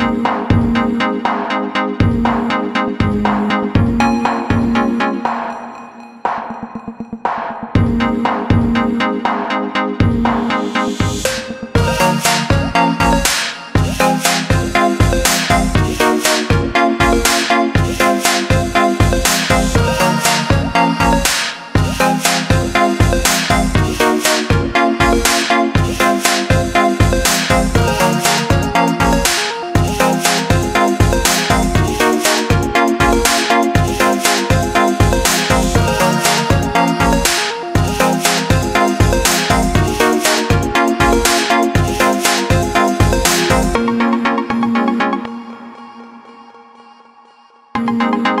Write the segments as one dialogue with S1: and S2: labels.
S1: you.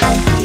S1: Bye.